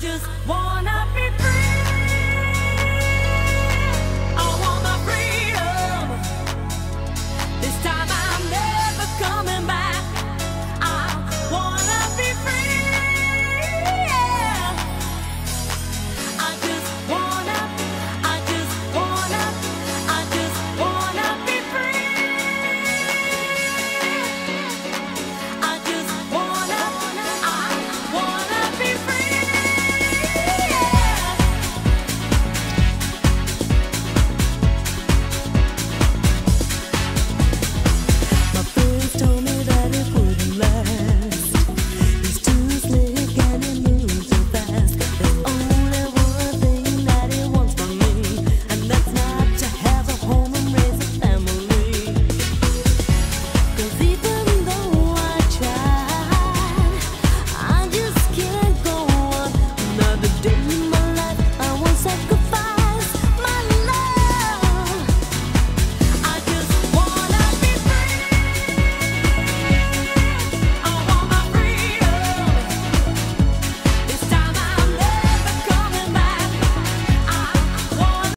just wanna. duvido.